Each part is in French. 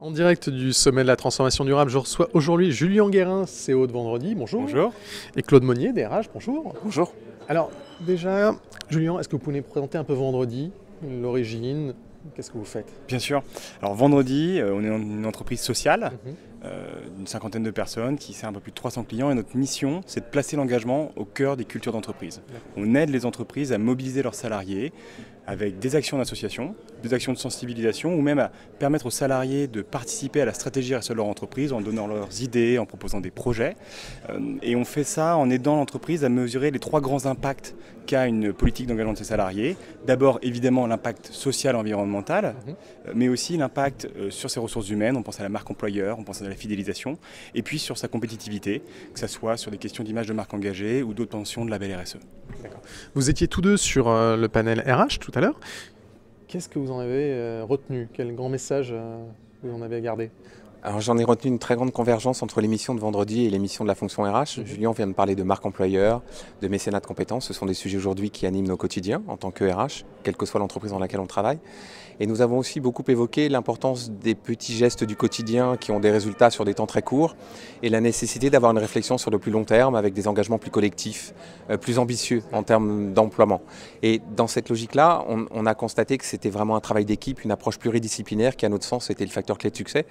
En direct du sommet de la transformation durable, je reçois aujourd'hui Julien Guérin, CEO de Vendredi, bonjour. Bonjour. Et Claude Monnier, DRH, bonjour. Bonjour. Alors, déjà, Julien, est-ce que vous pouvez nous présenter un peu Vendredi, l'origine, qu'est-ce que vous faites? Bien sûr. Alors Vendredi, euh, on est une entreprise sociale, Mhm. Euh, d'une cinquantaine de personnes qui sert un peu plus de 300 clients et notre mission, c'est de placer l'engagement au cœur des cultures d'entreprise. On aide les entreprises à mobiliser leurs salariés avec des actions d'association, des actions de sensibilisation ou même à permettre aux salariés de participer à la stratégie RSE de leur entreprise en donnant leurs idées, en proposant des projets. Euh, Et on fait ça en aidant l'entreprise à mesurer les trois grands impacts qu'a une politique d'engagement de ses salariés. D'abord, évidemment, l'impact social et environnemental, Mhm. euh, mais aussi l'impact euh, sur ses ressources humaines. On pense à la marque employeur, on pense à la fidélisation, et puis sur sa compétitivité, que ce soit sur des questions d'image de marque engagée ou d'obtention de label RSE. Vous étiez tous deux sur euh, le panel RH tout à l'heure. Qu'est-ce que vous en avez euh, retenu? Quel grand message euh, vous en avez gardé? Alors j'en ai retenu une très grande convergence entre l'émission de vendredi et l'émission de la fonction RH. Mhm. Julien vient de parler de marque employeur, de mécénat de compétences. Ce sont des sujets aujourd'hui qui animent nos quotidiens en tant que RH, quelle que soit l'entreprise dans laquelle on travaille. Et nous avons aussi beaucoup évoqué l'importance des petits gestes du quotidien qui ont des résultats sur des temps très courts et la nécessité d'avoir une réflexion sur le plus long terme avec des engagements plus collectifs, euh, plus ambitieux en termes d'emploiement. Et dans cette logique-là, on, on a constaté que c'était vraiment un travail d'équipe, une approche pluridisciplinaire qui, à notre sens, était le facteur clé de succès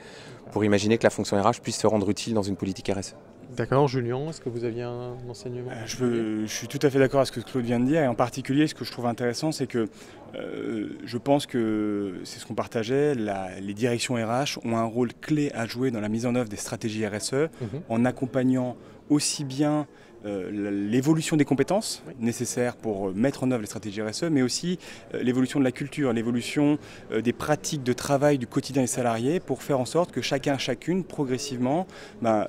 pour imaginer que la fonction RH puisse se rendre utile dans une politique RSE. D'accord, Julien, est-ce que vous aviez un enseignement Euh, Je, veux- je suis tout à fait d'accord avec ce que Claude vient de dire, et en particulier, ce que je trouve intéressant, c'est que euh, je pense que c'est ce qu'on partageait, la- les directions RH ont un rôle clé à jouer dans la mise en œuvre des stratégies RSE, Mhm. en accompagnant aussi bien l'évolution des compétences nécessaires pour euh, mettre en œuvre les stratégies RSE, mais aussi euh, l'évolution de la culture, l'évolution euh, des pratiques de travail du quotidien des salariés pour faire en sorte que chacun, chacune, progressivement, euh,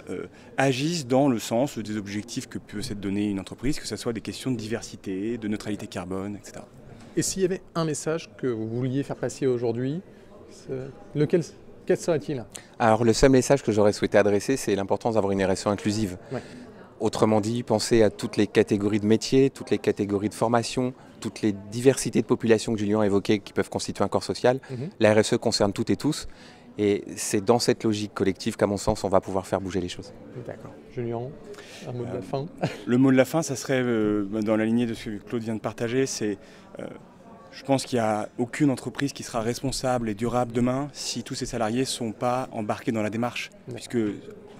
agisse dans le sens des objectifs que peut s'être donné une entreprise, que ce soit des questions de diversité, de neutralité carbone, etc. Et s'il y avait un message que vous vouliez faire passer aujourd'hui, lequel quel serait-il? Alors le seul message que j'aurais souhaité adresser, c'est l'importance d'avoir une RSE inclusive. Ouais. Autrement dit, penser à toutes les catégories de métiers, toutes les catégories de formation, toutes les diversités de populations que Julien a évoquées qui peuvent constituer un corps social. Mhm. La RSE concerne toutes et tous. Et c'est dans cette logique collective qu'à mon sens, on va pouvoir faire bouger les choses. D'accord. Julien, un mot de la Euh, fin Le mot de la fin, ça serait, euh, dans la lignée de ce que Claude vient de partager, c'est euh, je pense qu'il n'y a aucune entreprise qui sera responsable et durable demain si tous ses salariés ne sont pas embarqués dans la démarche. Puisque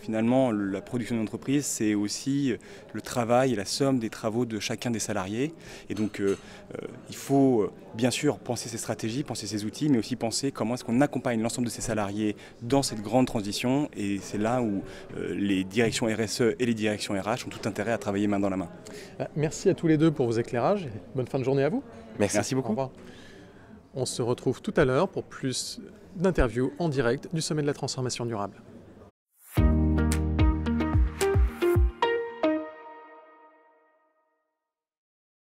finalement, la production d'une entreprise, c'est aussi le travail et la somme des travaux de chacun des salariés. Et donc, euh, euh, il faut euh, bien sûr penser ses stratégies, penser ses outils, mais aussi penser comment est-ce qu'on accompagne l'ensemble de ses salariés dans cette grande transition. Et c'est là où euh, les directions RSE et les directions RH ont tout intérêt à travailler main dans la main. Ah, Merci à tous les deux pour vos éclairages et bonne fin de journée à vous. Merci. Merci Au beaucoup. revoir. On se retrouve tout à l'heure pour plus d'interviews en direct du sommet de la transformation durable.